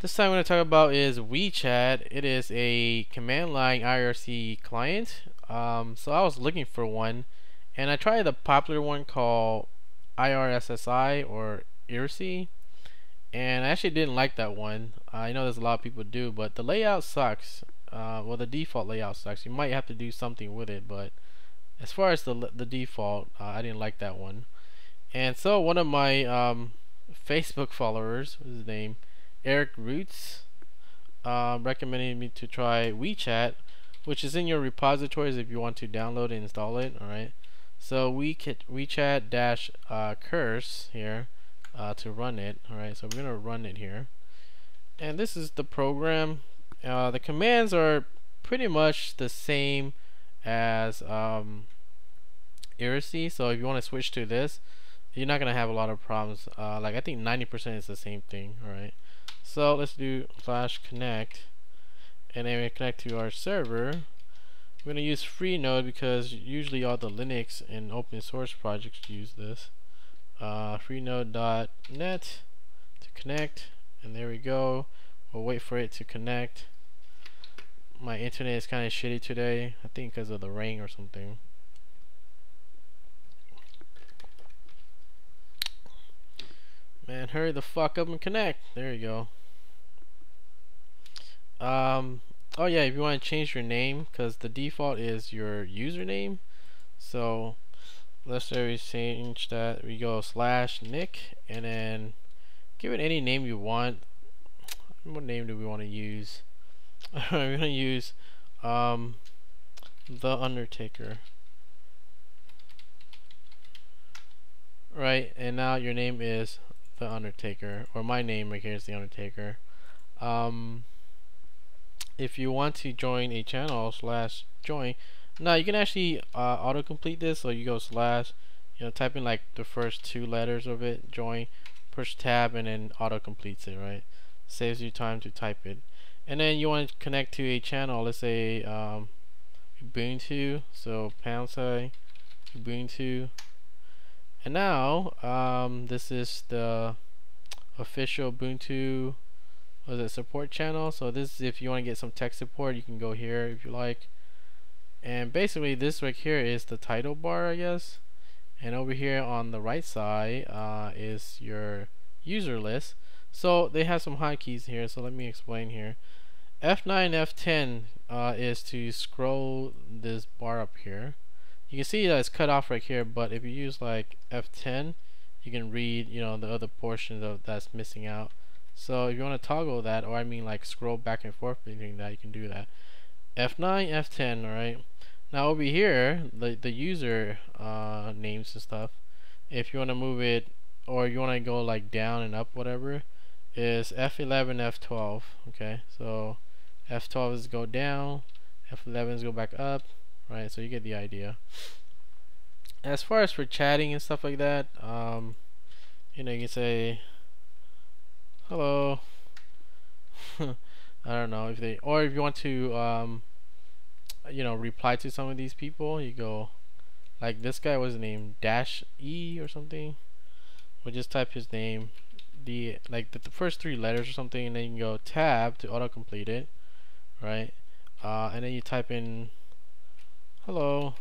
This time I'm going to talk about is WeeChat. It is a command line IRC client. Um, so I was looking for one and I tried the popular one called IRSSI or IRC and I actually didn't like that one. I know there's a lot of people do but the layout sucks. Uh, well the default layout sucks. You might have to do something with it but as far as the, the default uh, I didn't like that one. And so one of my um, Facebook followers, what's his name? Eric Roots uh, recommended me to try WeeChat, which is in your repositories if you want to download and install it. All right. So we WeeChat dash uh, curse here uh, to run it. All right. So we're gonna run it here, and this is the program. Uh, the commands are pretty much the same as um. So if you want to switch to this, you're not gonna have a lot of problems. Uh, like I think 90% is the same thing. All right. So let's do flash connect and then we connect to our server. We're going to use Freenode because usually all the Linux and open source projects use this. Uh, freenode.net to connect and there we go. We'll wait for it to connect. My internet is kind of shitty today. I think because of the rain or something. Man, hurry the fuck up and connect. There you go. Um, oh yeah, if you want to change your name, because the default is your username. So let's say we change that. We go slash Nick, and then give it any name you want. What name do we want to use? We're gonna use um, the Undertaker. Right, and now your name is the Undertaker, or my name right here is the Undertaker. Um, if you want to join a channel slash join now you can actually uh, autocomplete this. So you go slash you know type in like the first two letters of it join push tab and then auto completes it right? Saves you time to type it. And then you want to connect to a channel let's say um, Ubuntu so pound sign Ubuntu. And now um, this is the official Ubuntu was it support channel? So this is if you want to get some tech support you can go here if you like. And basically this right here is the title bar I guess. And over here on the right side uh, is your user list. So they have some hotkeys here so let me explain here. F9 F10 uh, is to scroll this bar up here. You can see that it's cut off right here but if you use like F10 you can read you know the other portions of that's missing out so if you want to toggle that, or I mean like scroll back and forth between that, you can do that. F9, F10, alright. Now over here, the, the user uh, names and stuff, if you want to move it, or you want to go like down and up, whatever, is F11, F12, okay? So F12 is go down, F11 is go back up, right? So you get the idea. As far as for chatting and stuff like that, um, you know, you can say hello. I don't know if they or if you want to um, you know reply to some of these people you go like this guy was named dash E or something. We'll just type his name the like the, the, first three letters or something and then you can go tab to autocomplete it right? Uh, and then you type in hello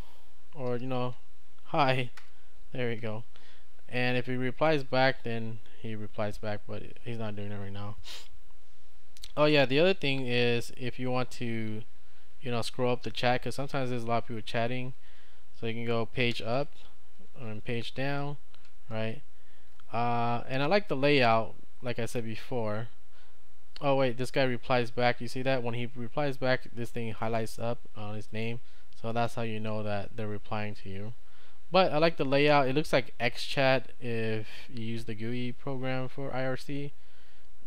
or you know hi. There you go. And if he replies back then he replies back but he's not doing it right now. Oh yeah the other thing is if you want to you know scroll up the chat because sometimes there's a lot of people chatting. So you can go page up and page down right? Uh, and I like the layout like I said before. Oh wait this guy replies back. You see that? When he replies back this thing highlights up on his name. So that's how you know that they're replying to you but I like the layout. It looks like XChat if you use the GUI program for IRC.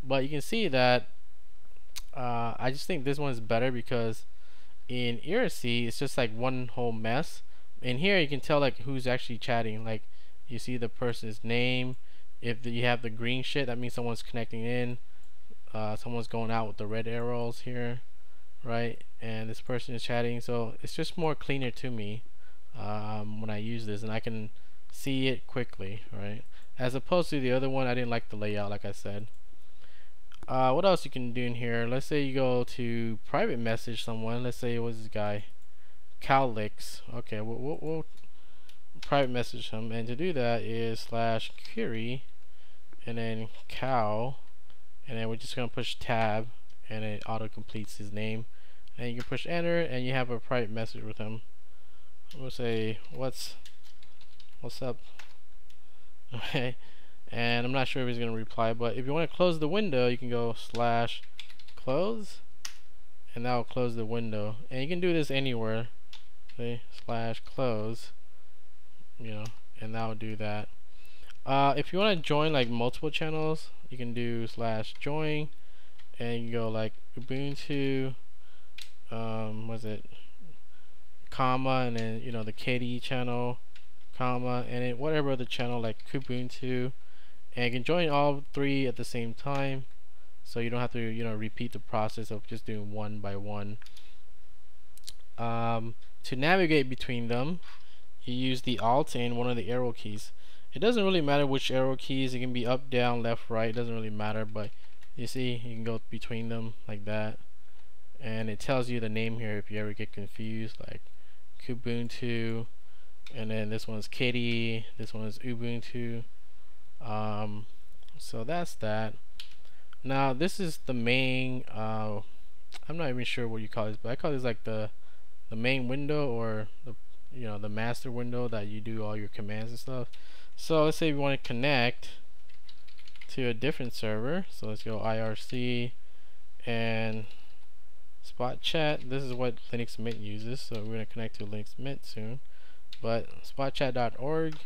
But you can see that uh, I just think this one is better because in IRC it's just like one whole mess. In here you can tell like who's actually chatting. Like you see the person's name. If you have the green shit, that means someone's connecting in. Uh, someone's going out with the red arrows here, right? And this person is chatting. So it's just more cleaner to me um, when I use this and I can see it quickly right? As opposed to the other one I didn't like the layout like I said. Uh, what else you can do in here? Let's say you go to private message someone. Let's say it was this guy Calix. Okay we'll, we'll, we'll private message him and to do that is slash query and then cow and then we're just gonna push tab and it auto completes his name. And you can push enter and you have a private message with him we'll say what's what's up? Okay. And I'm not sure if he's gonna reply but if you want to close the window you can go slash close and that will close the window. And you can do this anywhere okay? Slash close you know and that will do that. Uh, if you want to join like multiple channels you can do slash join and you go like Ubuntu um, was it comma and then you know the KDE channel comma and then whatever other channel like Kubuntu and you can join all three at the same time. So you don't have to you know repeat the process of just doing one by one. Um, to navigate between them you use the alt and one of the arrow keys. It doesn't really matter which arrow keys. It can be up down left right. It doesn't really matter. But you see you can go between them like that. And it tells you the name here if you ever get confused. Like Kubuntu and then this one's Kitty, this one is Ubuntu. Um, so that's that. Now this is the main uh, I'm not even sure what you call this but I call this like the the main window or the you know the master window that you do all your commands and stuff. So let's say we want to connect to a different server. So let's go IRC and spot chat this is what Linux Mint uses so we're going to connect to Linux Mint soon. But spotchat.org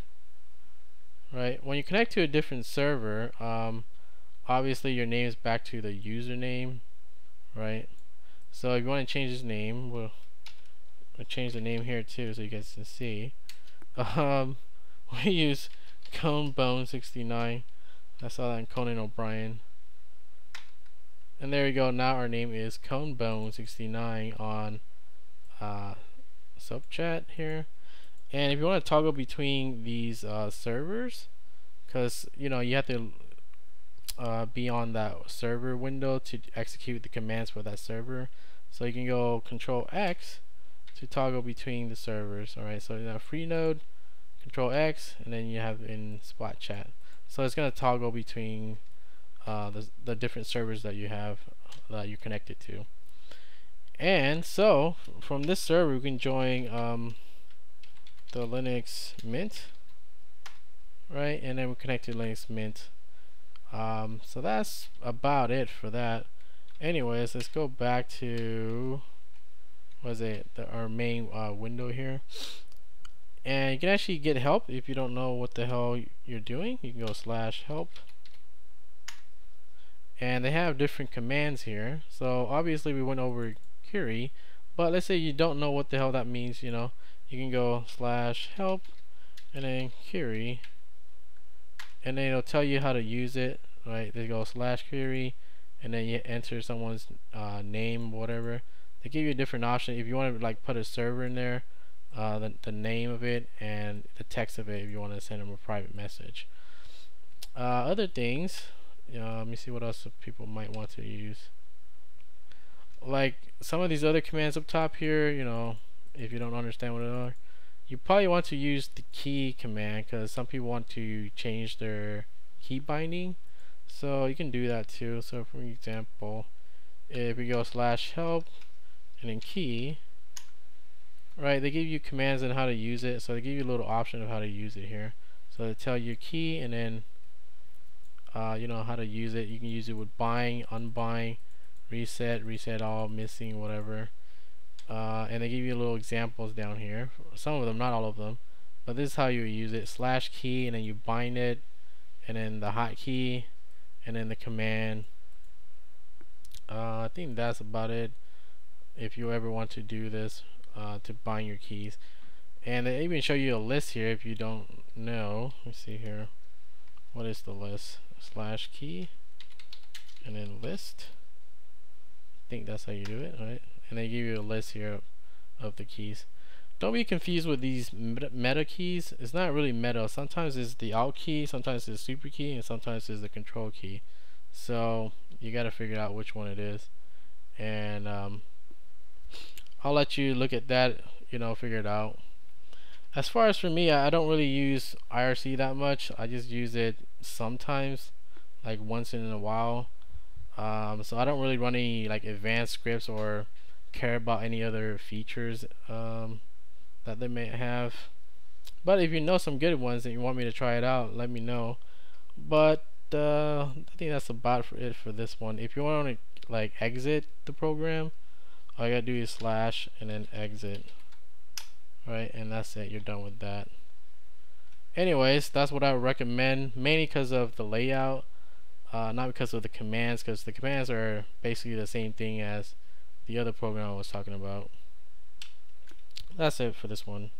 right? When you connect to a different server um, obviously your name is back to the username right? So if you want to change his name we'll, we'll change the name here too so you guys can see. Um, we use conebone69 I saw that in Conan O'Brien and there you go. Now our name is conebone69 on uh, SpotChat here. And if you want to toggle between these uh, servers because you know you have to uh, be on that server window to execute the commands for that server. So you can go control X to toggle between the servers. Alright so now Freenode control X and then you have in spot chat. So it's going to toggle between uh, the, the different servers that you have that you're connected to. And so from this server we can join um, the Linux Mint right? And then we connect to Linux Mint. Um, so that's about it for that. Anyways let's go back to was it? The, our main uh, window here. And you can actually get help if you don't know what the hell you're doing. You can go slash help and they have different commands here. So obviously we went over query but let's say you don't know what the hell that means you know. You can go slash help and then query and then it'll tell you how to use it right? They go slash query and then you enter someone's uh, name whatever. They give you a different option. If you want to like put a server in there uh, the, the name of it and the text of it if you want to send them a private message. Uh, other things let me see what else people might want to use. Like some of these other commands up top here you know if you don't understand what they are you probably want to use the key command because some people want to change their key binding. So you can do that too. So for example if we go slash help and then key right they give you commands on how to use it. So they give you a little option of how to use it here. So they tell you key and then uh, you know how to use it. You can use it with bind unbind reset reset all missing whatever. Uh, and they give you little examples down here. Some of them not all of them but this is how you use it. Slash key and then you bind it and then the hotkey and then the command. Uh, I think that's about it. If you ever want to do this uh, to bind your keys. And they even show you a list here if you don't know. Let me see here. What is the list slash key and then list. I think that's how you do it right? And they give you a list here of, of the keys. Don't be confused with these meta keys. It's not really meta. Sometimes it's the alt key sometimes it's the super key and sometimes it's the control key. So you gotta figure out which one it is. And um, I'll let you look at that you know figure it out as far as for me I, don't really use IRC that much. I just use it sometimes like once in a while. Um, so I don't really run any like advanced scripts or care about any other features um, that they may have. But if you know some good ones and you want me to try it out let me know. But uh, I think that's about for it for this one. If you want to like exit the program all you gotta do is slash and then exit right? And that's it. You're done with that. Anyways that's what I recommend mainly because of the layout uh, not because of the commands because the commands are basically the same thing as the other program I was talking about. That's it for this one